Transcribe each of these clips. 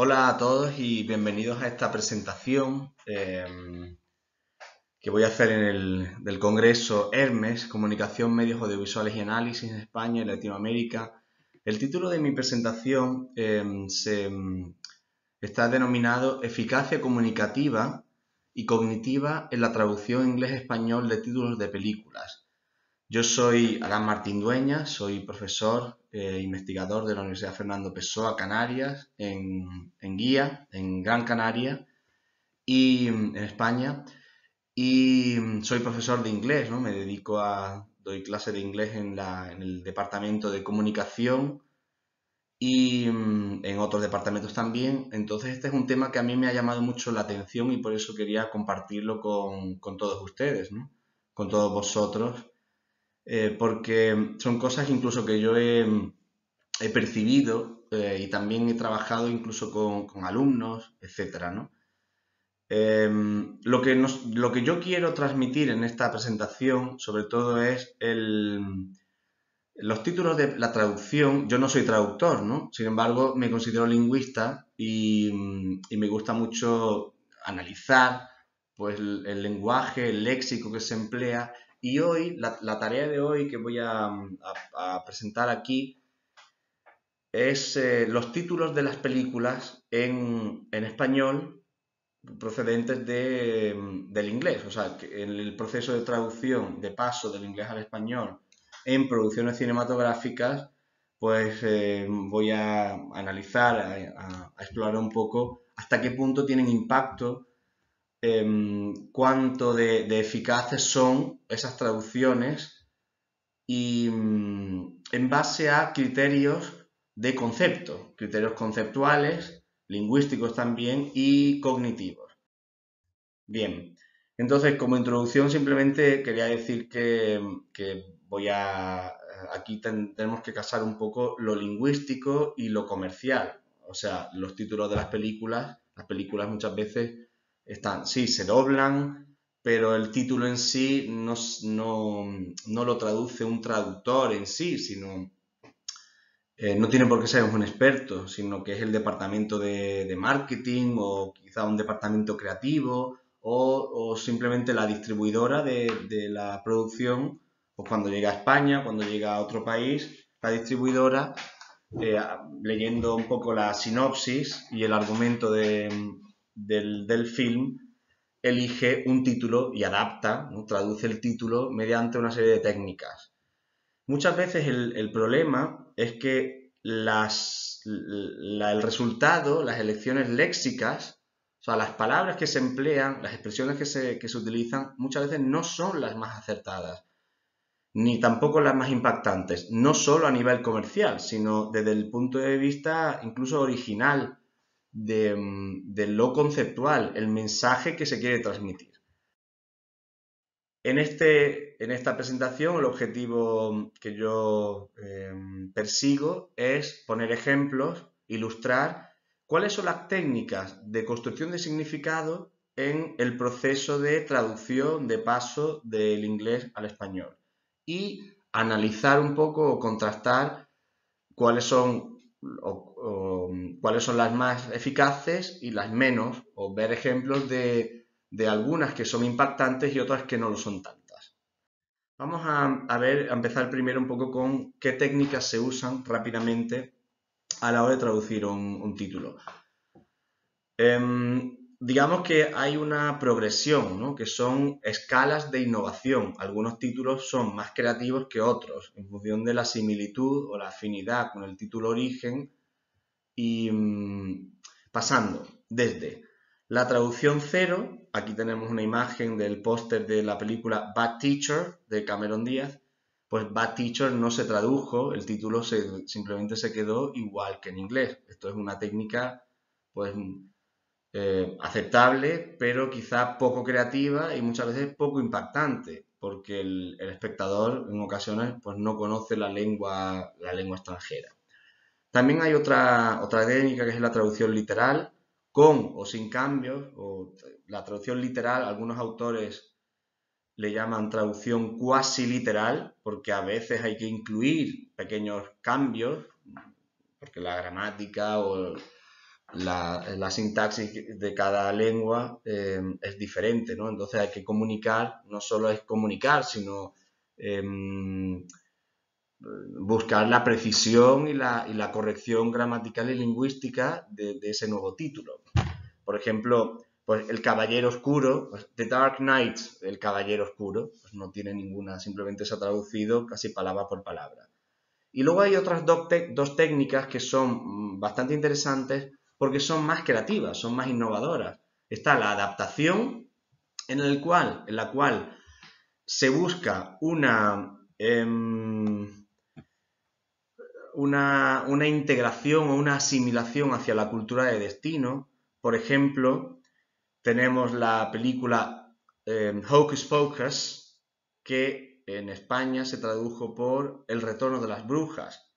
Hola a todos y bienvenidos a esta presentación em, que voy a hacer en el del Congreso Hermes, Comunicación, Medios Audiovisuales y Análisis en España y Latinoamérica. El título de mi presentación em, se, está denominado Eficacia comunicativa y cognitiva en la traducción inglés-español de títulos de películas. Yo soy Adán Martín Dueña, soy profesor e investigador de la Universidad Fernando Pessoa, Canarias, en, Guía, en Gran Canaria, y en España. Y soy profesor de inglés, ¿no? Me dedico a, doy clase de inglés en, el departamento de comunicación y en otros departamentos también. Entonces este es un tema que a mí me ha llamado mucho la atención y por eso quería compartirlo con, con todos ustedes, ¿no? con todos vosotros eh, porque son cosas incluso que yo he, percibido eh, y también he trabajado incluso con, alumnos, etc. Em, lo, que lo que yo quiero transmitir en esta presentación, sobre todo, es los títulos de la traducción. Yo no soy traductor, ¿no? Sin embargo, me considero lingüista y, me gusta mucho analizar pues, el lenguaje, el léxico que se emplea y hoy, la, tarea de hoy que voy a, presentar aquí es eh, los títulos de las películas en, español procedentes del inglés. O sea, en el proceso de traducción, de paso del inglés al español en producciones cinematográficas, pues eh, voy a analizar, a, explorar un poco hasta qué punto tienen impacto Em, cuánto de, eficaces son esas traducciones y mm, en base a criterios de concepto, criterios conceptuales, lingüísticos también y cognitivos. Bien, entonces como introducción simplemente quería decir que, voy a... Aquí tenemos que casar un poco lo lingüístico y lo comercial. O sea, los títulos de las películas, las películas muchas veces están, sí, se doblan, pero el título en sí no, no, lo traduce un traductor en sí, sino eh, no tiene por qué ser un experto, sino que es el departamento de, marketing o quizá un departamento creativo o, simplemente la distribuidora de, la producción, pues cuando llega a España, cuando llega a otro país, la distribuidora, eh, leyendo un poco la sinopsis y el argumento de, del, film elige un título y adapta, traduce el título mediante una serie de técnicas. Muchas veces el, problema es que las, el resultado, las elecciones léxicas, o sea, las palabras que se emplean, las expresiones que se, que se utilizan, muchas veces no son las más acertadas, ni tampoco las más impactantes, no solo a nivel comercial, sino desde el punto de vista incluso original de, lo conceptual, el mensaje que se quiere transmitir. En, este, en esta presentación el objetivo que yo em, persigo es poner ejemplos, ilustrar cuáles son las técnicas de construcción de significado en el proceso de traducción de paso del inglés al español y analizar un poco o contrastar cuáles son cuáles son las más eficaces y las menos, o ver ejemplos de, algunas que son impactantes y otras que no lo son tantas. Vamos a, ver, a empezar primero un poco con qué técnicas se usan rápidamente a la hora de traducir un, título. Em, digamos que hay una progresión, que son escalas de innovación. Algunos títulos son más creativos que otros, en función de la similitud o la afinidad con el título origen y mm, pasando desde la traducción cero, aquí tenemos una imagen del póster de la película Bad Teacher de Cameron Díaz, pues Bad Teacher no se tradujo, el título simplemente se quedó igual que en inglés. Esto es una técnica pues eh, aceptable, pero quizá poco creativa y muchas veces poco impactante, porque el, el, espectador en ocasiones pues no conoce la lengua, la lengua extranjera. También hay otra, otra técnica que es la traducción literal, con o sin cambios, o la traducción literal, algunos autores le llaman traducción cuasi literal, porque a veces hay que incluir pequeños cambios, porque la gramática o, la, sintaxis de cada lengua eh, es diferente, ¿no? Entonces hay que comunicar, no solo es comunicar, sino em, buscar la precisión y la, corrección gramatical y lingüística de, ese nuevo título. Por ejemplo, pues el Caballero Oscuro, pues, The Dark Knight, el Caballero Oscuro, pues no tiene ninguna, simplemente se ha traducido casi palabra por palabra. Y luego hay otras dos, dos técnicas que son mm, bastante interesantes porque son más creativas, son más innovadoras. Está la adaptación, en, el cual, en la cual se busca una, em, una, una, integración o una asimilación hacia la cultura de destino. Por ejemplo, tenemos la película em, Hocus Pocus, que en España se tradujo por El retorno de las brujas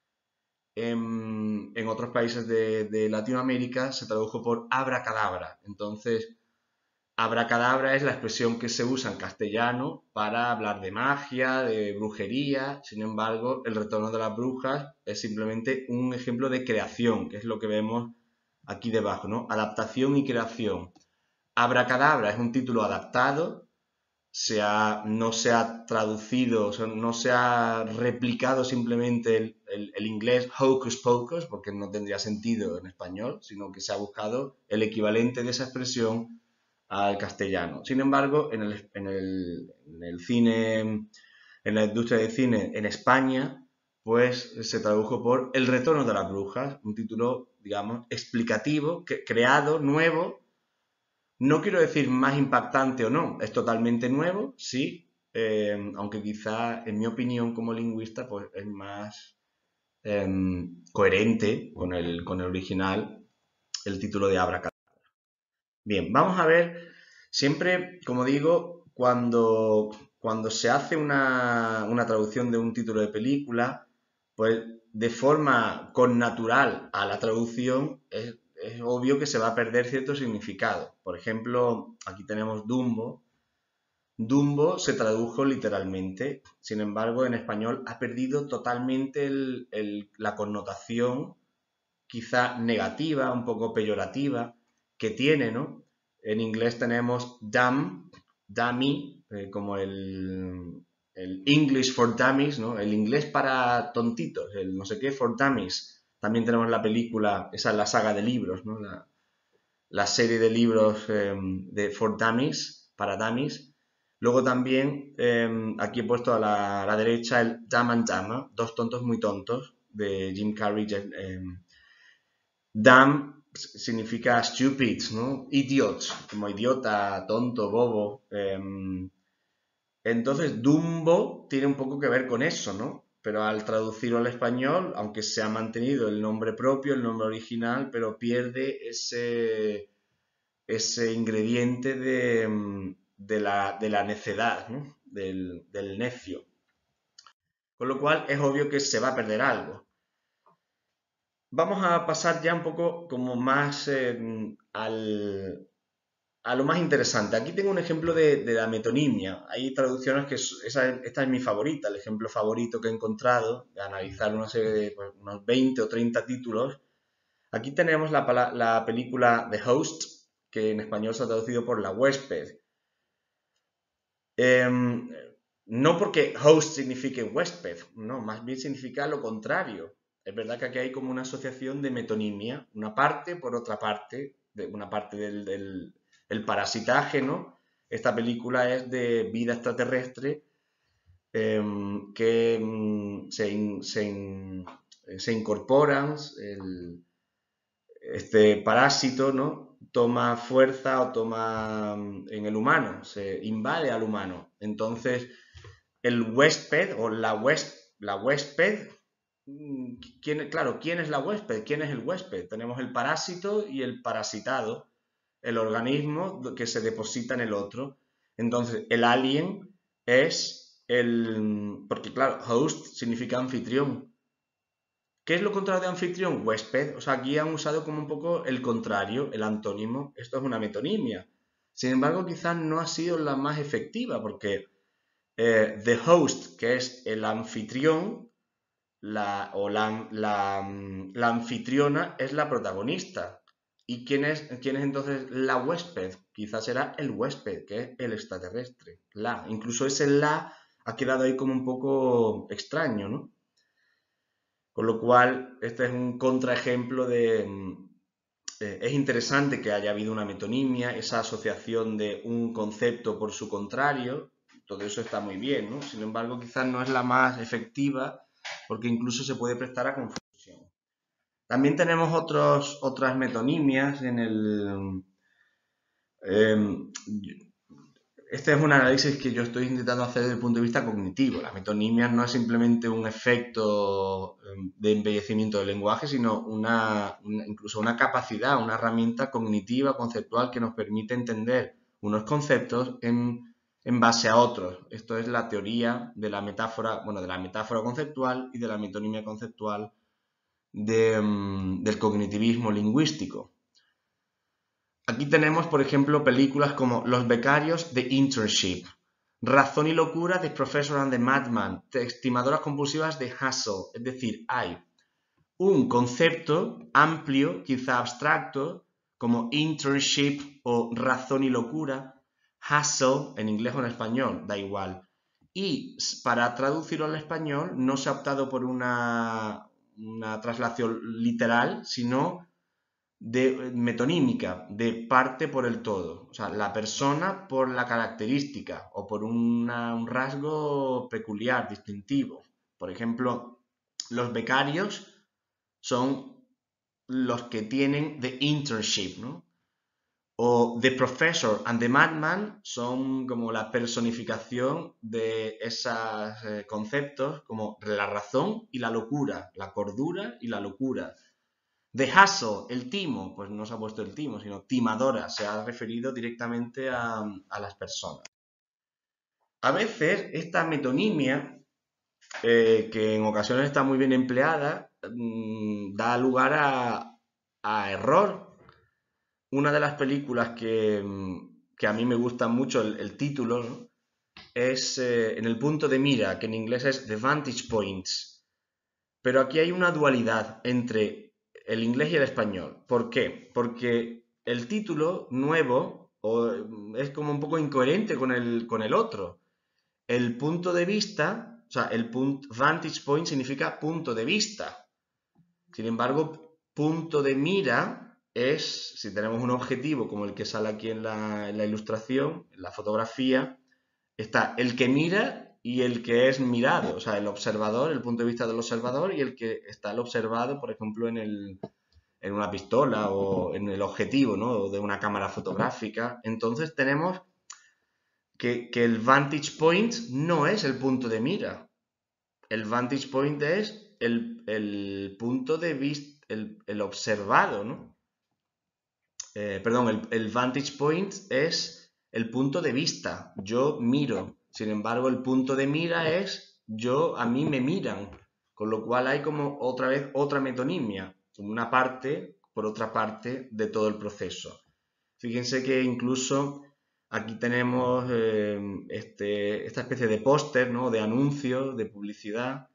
en, otros países de, Latinoamérica se tradujo por abracadabra. Entonces, abracadabra es la expresión que se usa en castellano para hablar de magia, de brujería. Sin embargo, el retorno de las brujas es simplemente un ejemplo de creación, que es lo que vemos aquí debajo, ¿no? Adaptación y creación. Abracadabra es un título adaptado no se ha traducido, no se ha replicado simplemente el, inglés hocus pocus, porque no tendría sentido en español, sino que se ha buscado el equivalente de esa expresión al castellano. Sin embargo, en el, en el cine, en la industria del cine en España, pues se tradujo por El retorno de las brujas, un título, digamos, explicativo, creado, nuevo, no quiero decir más impactante o no, es totalmente nuevo, sí, eh, aunque quizá en mi opinión como lingüista pues es más em, coherente con el, con el original el título de Abracadabra. Bien, vamos a ver, siempre, como digo, cuando, cuando se hace una, una traducción de un título de película, pues de forma connatural a la traducción es es obvio que se va a perder cierto significado. Por ejemplo, aquí tenemos Dumbo. Dumbo se tradujo literalmente, sin embargo, en español ha perdido totalmente la connotación quizá negativa, un poco peyorativa, que tiene, ¿no? En inglés tenemos dumb, dummy, eh, como el, el English for dummies, ¿no? El inglés para tontitos, el no sé qué for dummies también tenemos la película, esa es la saga de libros, ¿no? la, serie de libros em, de For Dummies, para Dummies. Luego también em, aquí he puesto a la, derecha el Dumb and Dumb, Dos tontos muy tontos, de Jim Carrey. Um, dumb significa stupid, ¿no? Idiot, como idiota, tonto, bobo. entonces, Dumbo tiene un poco que ver con eso, ¿no? pero al traducirlo al español, aunque se ha mantenido el nombre propio, el nombre original, pero pierde ese, ese ingrediente de, la, necedad, del, necio. Con lo cual es obvio que se va a perder algo. Vamos a pasar ya un poco como más al, a lo más interesante. Aquí tengo un ejemplo de, la metonimia. Hay traducciones que esta es mi favorita, el ejemplo favorito que he encontrado, de analizar una serie de pues, unos 20 o 30 títulos. Aquí tenemos la, película The Host, que en español se ha traducido por La huésped. Em, no porque host signifique huésped, no, más bien significa lo contrario. Es verdad que aquí hay como una asociación de metonimia, una parte por otra parte, de una parte del el parasitaje. Esta película es de vida extraterrestre em, que em, se, incorporan, este parásito, ¿no? Toma fuerza o toma em, en el humano, se invade al humano. Entonces, el huésped o la, la huésped, mm, ¿quién, claro, ¿quién es la huésped? ¿Quién es el huésped? Tenemos el parásito y el parasitado el organismo que se deposita en el otro. Entonces, el alien es el... Porque claro, host significa anfitrión. ¿Qué es lo contrario de anfitrión? Huésped. O sea, aquí han usado como un poco el contrario, el antónimo. Esto es una metonimia. Sin embargo, quizás no ha sido la más efectiva porque eh, the host, que es el anfitrión, la, o la, la, la anfitriona es la protagonista ¿Y quién es, quién es entonces la huésped? Quizás será el huésped, que es el extraterrestre. La. Incluso ese la ha quedado ahí como un poco extraño, ¿no? Con lo cual, este es un contraejemplo de... Mm, eh, es interesante que haya habido una metonimia, esa asociación de un concepto por su contrario, todo eso está muy bien, ¿no? Sin embargo, quizás no es la más efectiva porque incluso se puede prestar a confusión. También tenemos otros, otras metonimias en el... Em, este es un análisis que yo estoy intentando hacer desde el punto de vista cognitivo. La metonimia no es simplemente un efecto em, de embellecimiento del lenguaje, sino una, incluso una capacidad, una herramienta cognitiva, conceptual, que nos permite entender unos conceptos en, base a otros. Esto es la teoría de la metáfora, bueno, de la metáfora conceptual y de la metonimia conceptual em, del cognitivismo lingüístico. Aquí tenemos, por ejemplo, películas como Los becarios de Internship, Razón y locura de Professor and the Madman, Estimadoras compulsivas de Hustle. Es decir, hay un concepto amplio, quizá abstracto, como internship o razón y locura, hustle en inglés o en español, da igual. Y para traducirlo al español no se ha optado por una, una traslación literal, sino de metonímica, de parte por el todo. O sea, la persona por la característica o por un rasgo peculiar, distintivo. Por ejemplo, los becarios son los que tienen the internship, ¿no? O The Professor and the Madman son como la personificación de esos eh, conceptos como la razón y la locura, la cordura y la locura. The Hustle, el timo, pues no se ha puesto el timo, sino timadora, se ha referido directamente a, las personas. A veces esta metonimia, eh, que en ocasiones está muy bien empleada, mm, da lugar a, error. Una de las películas que, mm, a mí me gusta mucho el, título es eh, en el punto de mira, que en inglés es The Vantage Points. Pero aquí hay una dualidad entre el inglés y el español. ¿Por qué? Porque el título nuevo es como un poco incoherente con el, con el otro. El punto de vista, o sea, el vantage point significa punto de vista. Sin embargo, punto de mira es, si tenemos un objetivo como el que sale aquí en la, ilustración, en la fotografía, está el que mira y el que es mirado, o sea, el observador, el punto de vista del observador y el que está el observado, por ejemplo, en, el, en una pistola o en el objetivo ¿no? de una cámara fotográfica. Entonces tenemos que, el vantage point no es el punto de mira. El vantage point es el, punto de vista, el, observado, ¿no? Eh, perdón, el, el vantage point es el punto de vista. Yo miro, sin embargo, el punto de mira es yo, a mí me miran, con lo cual hay como otra vez otra metonimia, una parte por otra parte de todo el proceso. Fíjense que incluso aquí tenemos eh, este, esta especie de póster, ¿no? de anuncio, de publicidad.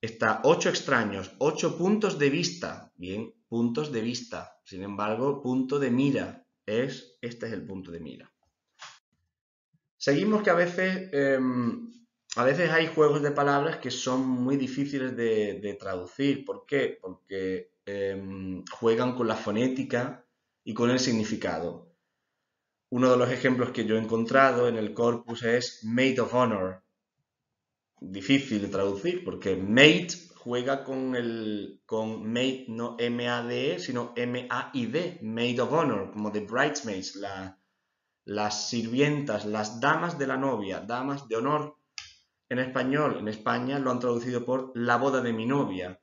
Está ocho extraños, ocho puntos de vista. Bien, puntos de vista. Sin embargo, punto de mira es, este es el punto de mira. Seguimos que a veces, em, a veces hay juegos de palabras que son muy difíciles de, traducir. ¿Por qué? Porque em, juegan con la fonética y con el significado. Uno de los ejemplos que yo he encontrado en el corpus es Maid of Honor. Difícil de traducir porque maid juega con el con maid no M A D E sino M A I D, Maid of Honor, como de bridesmaids, la las sirvientas, las damas de la novia, damas de honor. En español, en España lo han traducido por la boda de mi novia.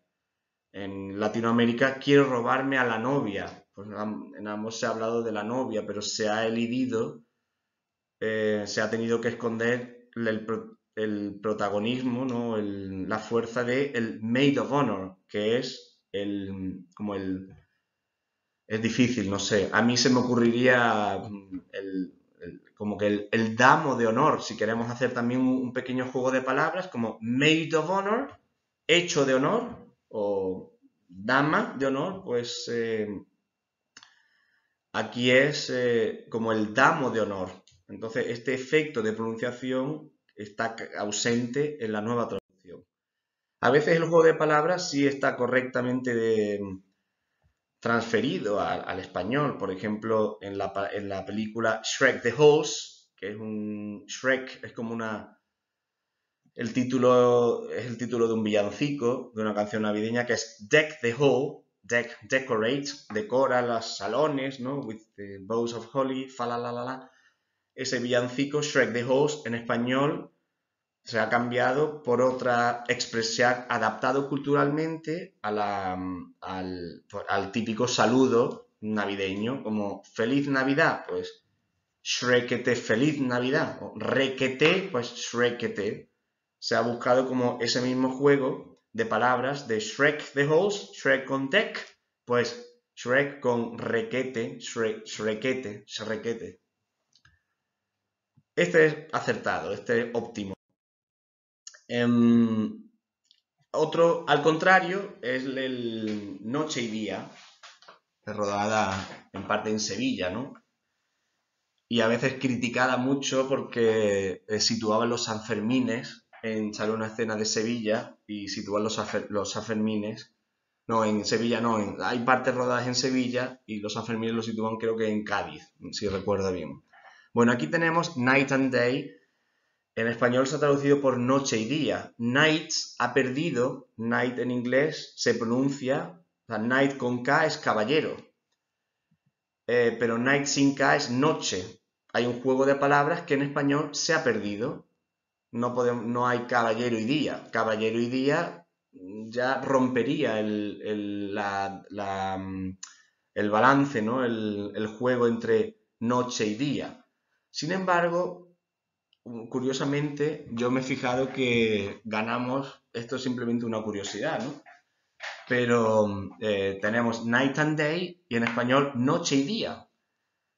En Latinoamérica, quiero robarme a la novia. Pues en ambos se ha hablado de la novia, pero se ha elidido, eh, se ha tenido que esconder el, protagonismo, ¿no? la fuerza de el maid of honor, que es el, como el, es difícil, no sé. A mí se me ocurriría mm, el, como que el, damo de honor, si queremos hacer también un, pequeño juego de palabras, como maid of honor, hecho de honor, o dama de honor, pues eh, aquí es eh, como el damo de honor. Entonces, este efecto de pronunciación está ausente en la nueva traducción. A veces el juego de palabras sí está correctamente transferido al español. Por ejemplo, en la, película Shrek the Horse, que es un Shrek, es como una el título es el título de un villancico, de una canción navideña que es Deck the Hall, deck, decorate, decora los salones, ¿no? With the bows of holly, fa la la la la. Ese villancico, Shrek the Host, en español, se ha cambiado por otra expresión, adaptado culturalmente al, típico saludo navideño, como Feliz Navidad, pues Shrekete Feliz Navidad, o Requete, pues Shrekete se ha buscado como ese mismo juego de palabras de Shrek the Host, Shrek con tech, pues Shrek con requete, Shrek, Shrekete, Shrekete. Este es acertado, este es óptimo. Em, otro, al contrario, es el Noche y Día, rodada en parte en Sevilla, ¿no? Y a veces criticada mucho porque eh, situaba los Sanfermines en sale una escena de Sevilla y sitúan los, los Sanfermines. No, en Sevilla no, hay partes rodadas en Sevilla y los Sanfermines los sitúan creo que en Cádiz, si recuerdo bien. Bueno, aquí tenemos Night and Day. En español se ha traducido por noche y día. Night ha perdido, night en inglés se pronuncia, o sea, night con K es caballero, eh, pero night sin K es noche. Hay un juego de palabras que en español se ha perdido no, podemos, no hay caballero y día. Caballero y día ya rompería el, mm, el balance, ¿no? El, juego entre noche y día. Sin embargo, curiosamente, yo me he fijado que ganamos, esto es simplemente una curiosidad, ¿no? Pero eh, tenemos night and day y en español noche y día.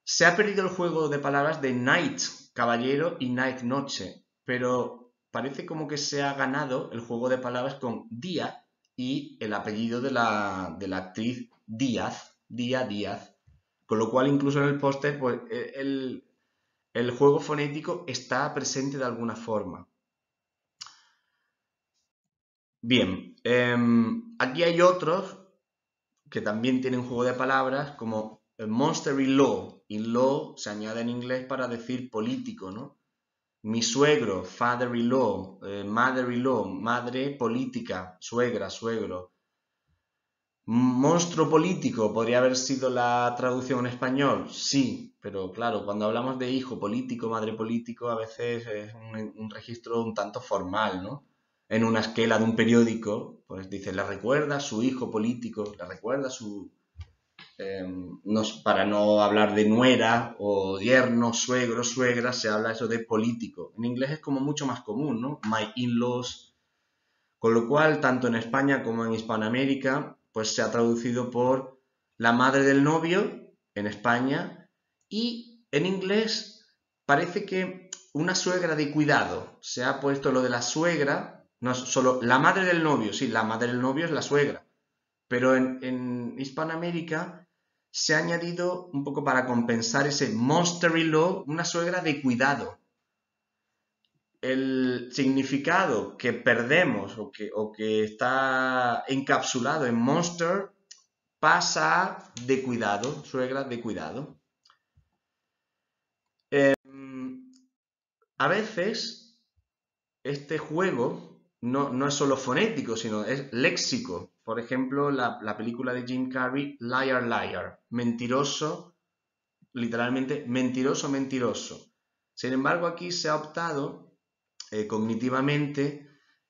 Se ha perdido el juego de palabras de night, caballero, y night, noche pero parece como que se ha ganado el juego de palabras con Día y el apellido de la, actriz Díaz, Día Díaz. Con lo cual, incluso en el póster, pues, e, el, juego fonético está presente de alguna forma. Bien, em, aquí hay otros que también tienen juego de palabras, como Monster in Law. In law se añade en inglés para decir político, ¿no? mi suegro, father-in-law, eh, mother-in-law, madre política, suegra, suegro. Monstruo político, ¿podría haber sido la traducción en español? Sí, pero claro, cuando hablamos de hijo político, madre político, a veces es un, registro un tanto formal, ¿no? En una esquela de un periódico, pues dice, le recuerda su hijo político, le recuerda su, Em, para no hablar de nuera o yerno, suegro, suegra, se habla eso de político. En inglés es como mucho más común, ¿no? My in-laws. Con lo cual, tanto en España como en Hispanoamérica, pues se ha traducido por la madre del novio en España y en inglés parece que una suegra de cuidado. Se ha puesto lo de la suegra, no solo la madre del novio, sí, la madre del novio es la suegra. Pero en, Hispanoamérica se ha añadido un poco para compensar ese monster-in-law, una suegra de cuidado. El significado que perdemos o que, o que está encapsulado en monster pasa de cuidado, suegra de cuidado. Em, a veces este juego no, no es solo fonético, sino es léxico. Por ejemplo, la, película de Jim Carrey, Liar, Liar, mentiroso, literalmente mentiroso, mentiroso. Sin embargo, aquí se ha optado eh, cognitivamente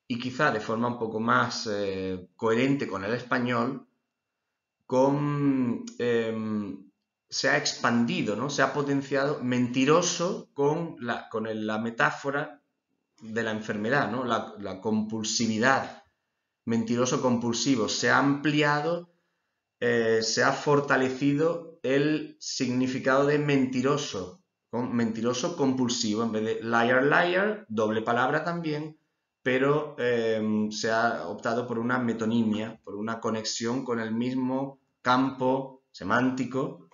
y quizá de forma un poco más eh, coherente con el español, em, se ha expandido, ¿no? se ha potenciado mentiroso con la, con la metáfora de la enfermedad, ¿no? la, la compulsividad mentiroso compulsivo. Se ha ampliado, eh, se ha fortalecido el significado de mentiroso, mentiroso compulsivo, en vez de liar, liar, doble palabra también, pero em, se ha optado por una metonimia, por una conexión con el mismo campo semántico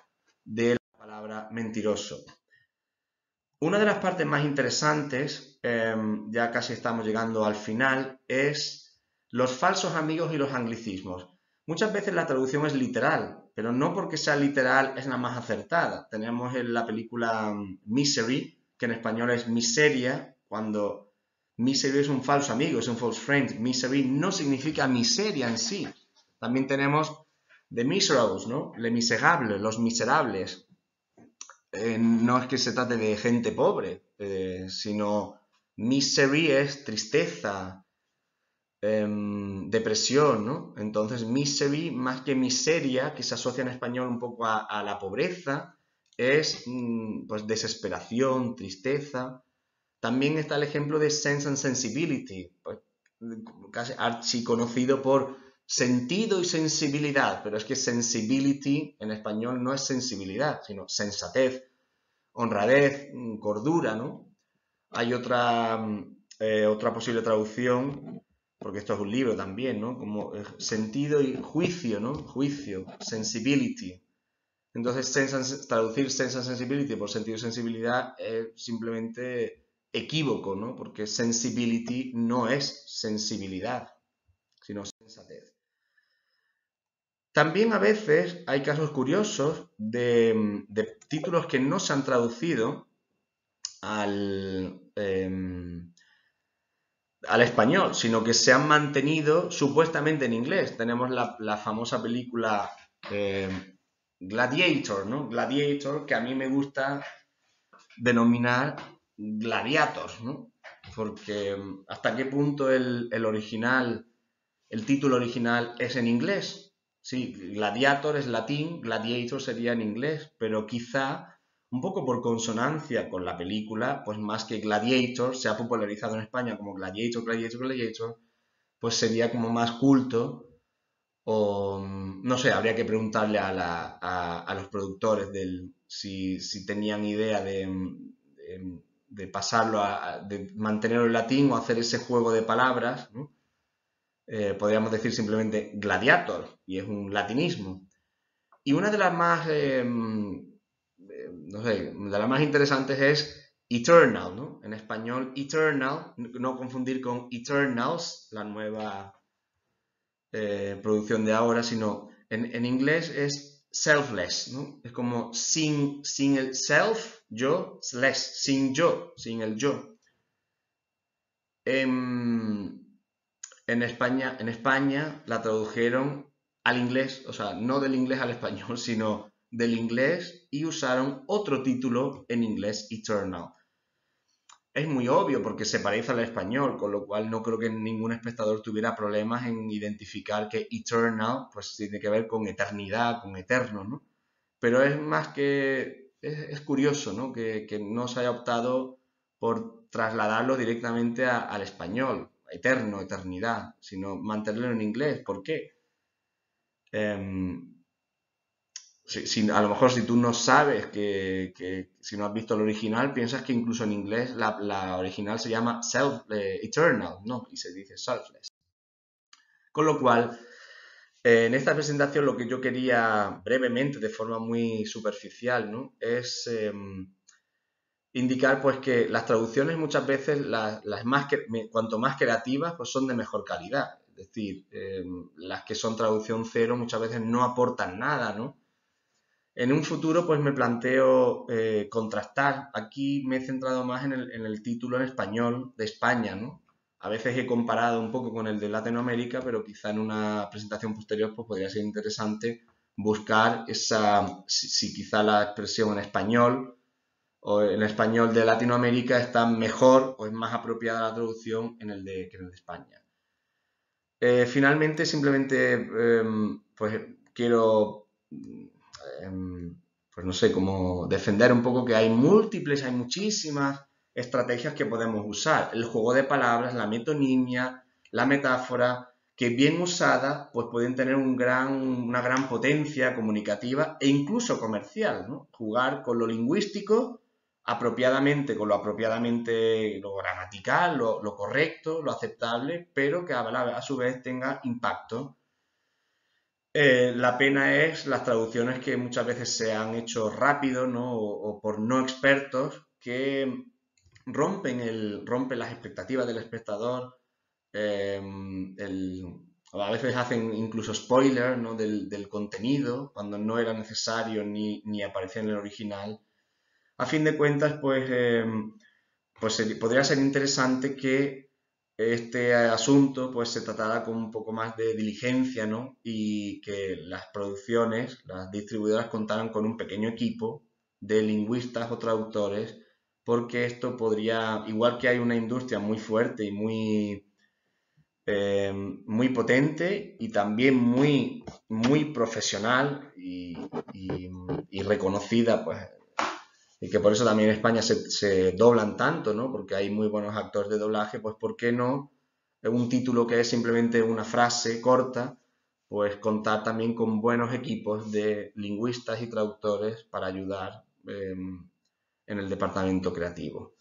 de palabra mentiroso. Una de las partes más interesantes, em, ya casi estamos llegando al final, es los falsos amigos y los anglicismos. Muchas veces la traducción es literal, pero no porque sea literal es la más acertada. Tenemos en la película mm, Misery, que en español es miseria, cuando misery es un falso amigo, es un false friend. Misery no significa miseria en sí. También tenemos The Miserables, ¿no? Le miserable, los miserables. Eh, no es que se trate de gente pobre, eh, sino misery es tristeza, em, depresión, ¿no? Entonces, misery, más que miseria, que se asocia en español un poco a, la pobreza, es mm, pues desesperación, tristeza. También está el ejemplo de sense and sensibility, pues, casi archi conocido por sentido y sensibilidad, pero es que sensibility en español no es sensibilidad, sino sensatez, honradez, mm, cordura, ¿no? Hay otra, mm, eh, otra posible traducción, porque esto es un libro también, ¿no? Como eh, sentido y juicio, ¿no? Juicio, sensibility. Entonces, traducir sense and sensibility por sentido y sensibilidad es simplemente equívoco, ¿no? Porque sensibility no es sensibilidad, sino sensatez. También a veces hay casos curiosos de, títulos que no se han traducido al, em, al, español, sino que se han mantenido supuestamente en inglés. Tenemos la, famosa película em, Gladiator, ¿no? Gladiator, que a mí me gusta denominar Gladiator, ¿no? Porque em, hasta qué punto el, el original, el título original es en inglés Sí, gladiator es latín, gladiator sería en inglés, pero quizá un poco por consonancia con la película, pues más que gladiator, se ha popularizado en España como gladiator, gladiator, gladiator, pues sería como más culto o no sé, habría que preguntarle a, los productores del, si, tenían idea de, de, pasarlo, a, de mantenerlo en latín o hacer ese juego de palabras, ¿no? Eh, podríamos decir simplemente gladiator, y es un latinismo. Y una de las más, eh, no sé, de las más interesantes es eternal, ¿no? En español, eternal, no confundir con Eternals, la nueva eh, producción de ahora, sino en, inglés es selfless, ¿no? Es como sin, sin el self, yo, less, sin yo, sin el yo. Em, en España, en España la tradujeron al inglés, o sea, no del inglés al español, sino del inglés y usaron otro título en inglés, Eternal. Es muy obvio porque se parece al español, con lo cual no creo que ningún espectador tuviera problemas en identificar que Eternal pues tiene que ver con eternidad, con eterno, ¿no? Pero es más que, es, curioso, ¿no? Que, no se haya optado por trasladarlo directamente al español eterno, eternidad, sino mantenerlo en inglés. ¿Por qué? A lo mejor si tú no sabes que, si no has visto el original, piensas que incluso en inglés la, original se llama self, eh, eternal, ¿no? Y se dice selfless. Con lo cual, en esta presentación lo que yo quería brevemente, de forma muy superficial, ¿no? Es em, indicar pues que las traducciones muchas veces, las, más, cuanto más creativas, pues son de mejor calidad. Es decir, em, las que son traducción cero muchas veces no aportan nada, ¿no? En un futuro pues me planteo eh, contrastar. Aquí me he centrado más en el, título en español de España, ¿no? A veces he comparado un poco con el de Latinoamérica, pero quizá en una presentación posterior pues podría ser interesante buscar esa, si quizá la expresión en español o en español de Latinoamérica está mejor o es más apropiada la traducción en el de, que en el de España. Eh, finalmente, simplemente, em, pues quiero, pues no sé, como defender un poco que hay múltiples, hay muchísimas estrategias que podemos usar. El juego de palabras, la metonimia, la metáfora, que bien usada, pues pueden tener una gran potencia comunicativa e incluso comercial, ¿no? Jugar con lo lingüístico apropiadamente, con lo apropiadamente, lo gramatical, lo, correcto, lo aceptable, pero que a, su vez tenga impacto Eh, la pena es las traducciones que muchas veces se han hecho rápido ¿no? o, por no expertos que rompen, el, rompen las expectativas del espectador. Em, a veces hacen incluso spoilers ¿no? del, contenido cuando no era necesario ni, ni aparecía en el original. A fin de cuentas, pues, em, pues podría ser interesante que este asunto pues se tratará con un poco más de diligencia, ¿no? Y que las producciones, las distribuidoras contaran con un pequeño equipo de lingüistas o traductores, porque esto podría, igual que hay una industria muy fuerte y muy, eh, muy potente y también muy, muy profesional y, y reconocida, pues y que por eso también en España se, doblan tanto, ¿no? Porque hay muy buenos actores de doblaje, pues ¿por qué no un título que es simplemente una frase corta, pues contar también con buenos equipos de lingüistas y traductores para ayudar em, en el departamento creativo.